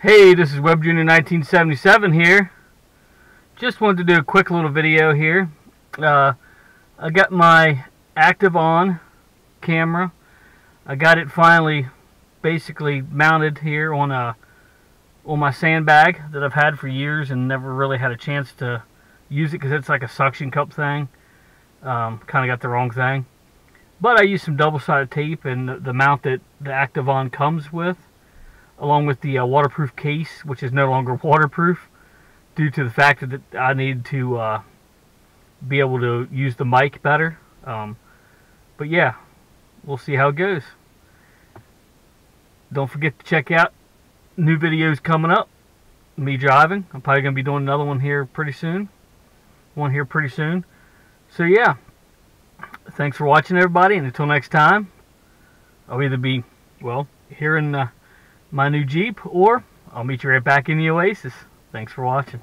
Hey, this is Web Junior 1977 here. Just wanted to do a quick little video here. Uh, I got my Activeon camera. I got it finally basically mounted here on a on my sandbag that I've had for years and never really had a chance to use it because it's like a suction cup thing. Um, kind of got the wrong thing. But I used some double-sided tape and the, the mount that the Activeon comes with along with the uh, waterproof case, which is no longer waterproof due to the fact that I need to uh, be able to use the mic better. Um, but yeah, we'll see how it goes. Don't forget to check out new videos coming up. Me driving. I'm probably going to be doing another one here pretty soon. One here pretty soon. So yeah, thanks for watching everybody, and until next time, I'll either be, well, here in... Uh, my new Jeep, or I'll meet you right back in the Oasis. Thanks for watching.